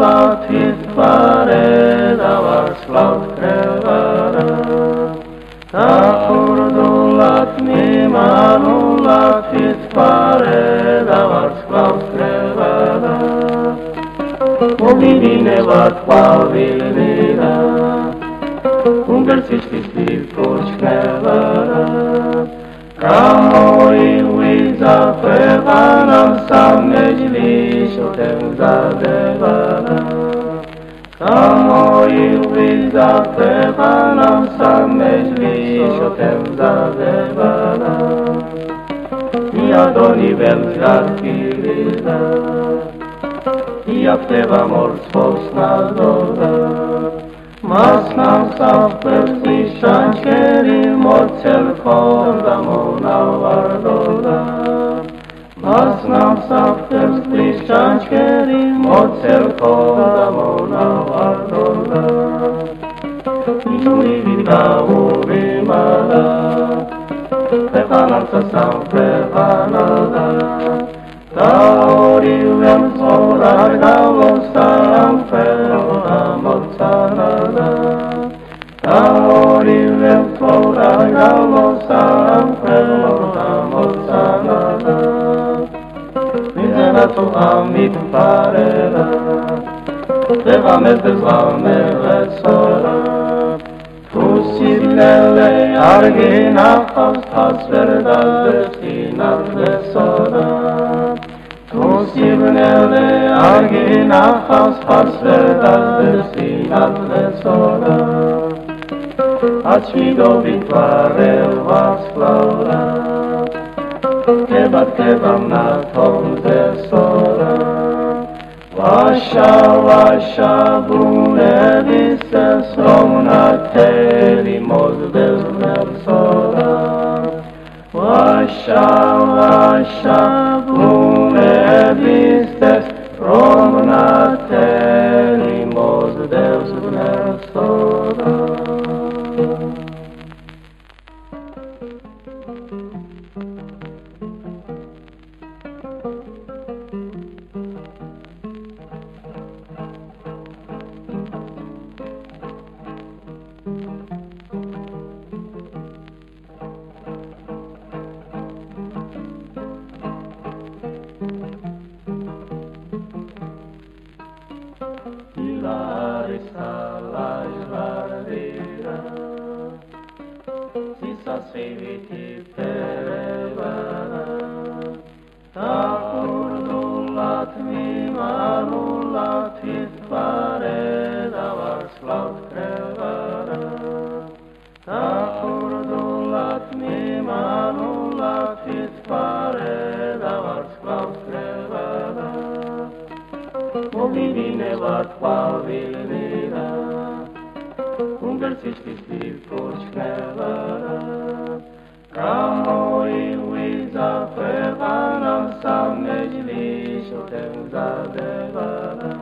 მიმალულად ითვარე და ვარსლავ ქრება დაკურდულად მიმალულად ითვარე და ვარსლავ ქრება მომიდინება თვალვილნირა უნგერცის ფისტი კოჩქელა გამოივიდა ქვეყანა სამეჯლისო თემზადებანა გამოივიდა ქვეყანა სამეჯლისო თემზადებანა იადონი ველგარკილიდა იაფტება მორცხოვს ნაზდოდა მასნამ საფერხის შანჩერი მოცელ ხონდა მონავარდოდა მასნამ საფერხის შანჩერი მოცელ ხონდა მონავარდოდა ნული ვიდა ურიმადა ფეხანარცა სამფეხანადა და ორივე მძღოლ არ გავოსდა ამფერდა მოცანადა ორივე ფლორა გამოსამ ხელმოდა ამით პარელა დევა მეძლა მელეცორა თუ სილელე არ გინახავს თასვერდა ზესინარდესორა თუ სილელე არ გინახავს თასვერდა ზესინარდესორა აჩვიდობით Treba, trebam na tom desora. Vaša, vaša buneri se slomna teli moz bez nersora. Vaša, vaša buneri ste slomna va chwałil mila, ungarski śpiew poczknęła. Kamoi ły zaplewa nam sam niedźwiś o tym zadewala.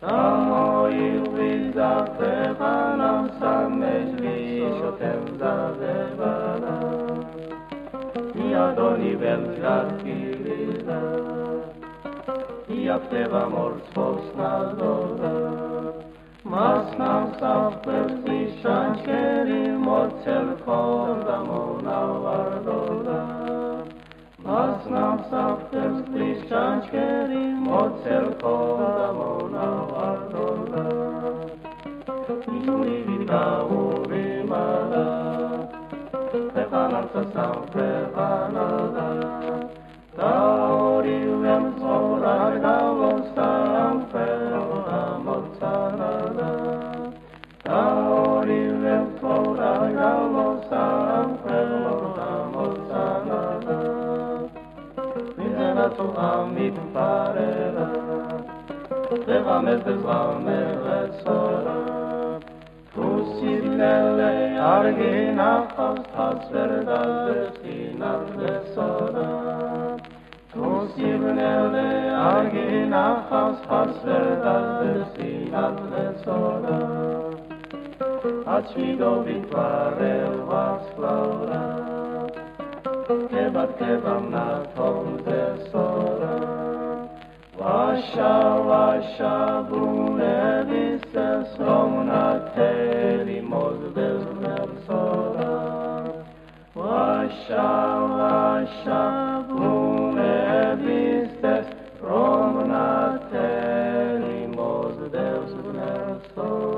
Kamoi ły zaplewa nam sam niedźwiś o tym zadewala. Ja do niwem zgadki იაფტება მორცხოვს ნაზდოდა მასნამ საფერხის შანჩერი მოცელ ხონდა მონავარდოდა მასნამ საფერხის შანჩერი მოცელ ხონდა მონავარდოდა ნული ვიდა ურიმადა ფეხანარცა სამფეხანადა და mitfarera დღევამეს ზამელეცორა თუ სილელე არ გინახავს თავს ვერ დაზრწინავდესორა თუ სილელე არ გინახავს თავს ვერ Kebab na tom tesora Vasha vasha bune vise slomna teri moz beznem sora. Vasha vasha bune vise slomna teri moz beznem sora.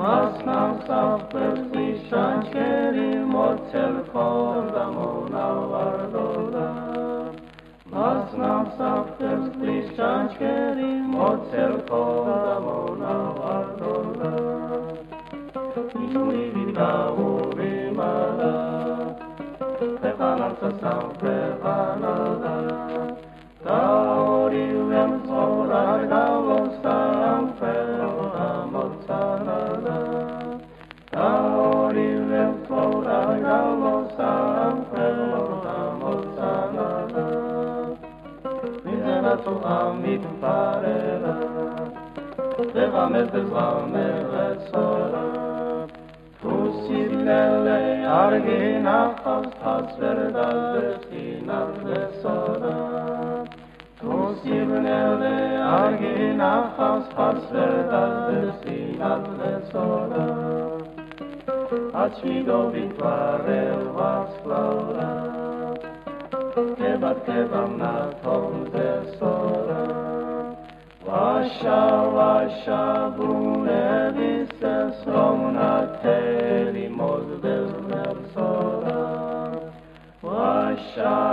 მას ნამსახფერს შანჩერი მოცელ ხონდა მონავარდოდა მას ნამსახფერს შანჩერი მოცელ ხონდა მონავარდოდა ისური ვიდაური მარა ფეხანარცა სამფეხანადა და ორივემ Deva me deva me lesora Tu sirlele argina has has verdad destina lesora Tu sirlele argina has has verdad destina lesora Acido vitare Aşağı aşağı bu elbise sonra telim oldular sonra Aşağı